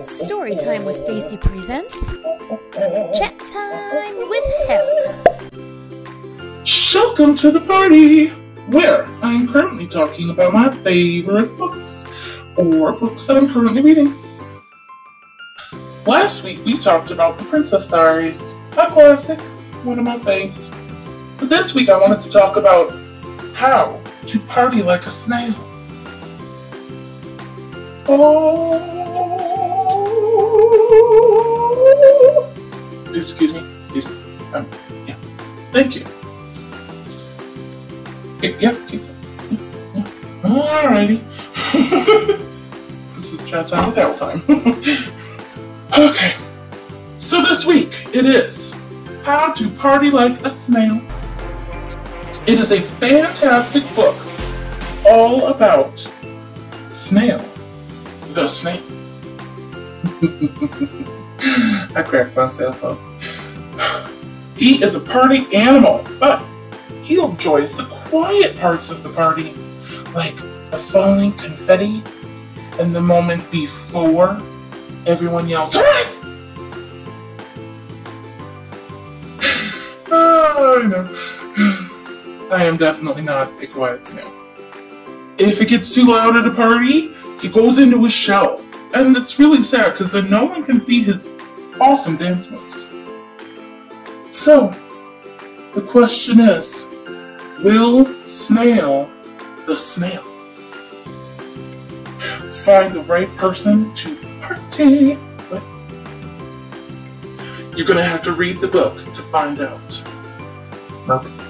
Storytime with Stacey presents Chat Time with Helta. Welcome to the party, where I'm currently talking about my favorite books, or books that I'm currently reading. Last week we talked about The Princess Diaries, a classic, one of my faves. But this week I wanted to talk about how to party like a snail. Oh, excuse me, excuse me. Um, yeah, thank you. Yep, keep yeah, Alrighty. this is chat time with time. okay, so this week it is How to Party Like a Snail. It is a fantastic book all about Snail the snake. I cracked myself up. He is a party animal, but he enjoys the quiet parts of the party, like the falling confetti and the moment before everyone yells, Surprise! oh, ah, I know. I am definitely not a quiet snail. If it gets too loud at a party, he goes into his shell. And it's really sad because then no one can see his awesome dance moves. So, the question is, will Snail, the snail, find the right person to party with? You're gonna have to read the book to find out. Okay.